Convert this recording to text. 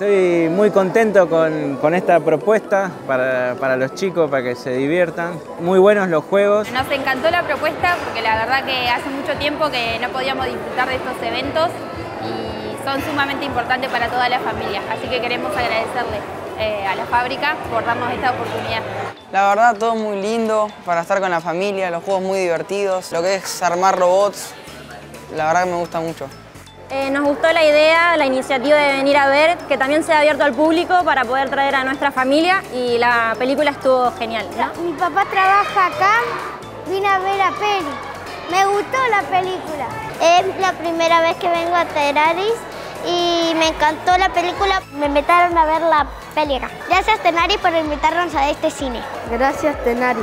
Estoy muy contento con, esta propuesta para, para, los chicos, para que se diviertan. Muy buenos los juegos. Nos encantó la propuesta porque la verdad que hace mucho tiempo que no podíamos disfrutar de estos eventos y son sumamente importantes para toda la familia. Así que queremos agradecerle eh, a la fábrica por darnos esta oportunidad. La verdad todo muy lindo para estar con la familia, los juegos muy divertidos, lo que es armar robots, la verdad que me gusta mucho. Eh, nos gustó la idea, la iniciativa de venir a ver, que también sea abierto al público para poder traer a nuestra familia y la película estuvo genial. Mi papá trabaja acá, vine a ver a peli. Me gustó la película. Es la primera vez que vengo a Teraris y me encantó la película. Me invitaron a ver la película. Gracias Tenari por invitarnos a este cine. Gracias Tenari.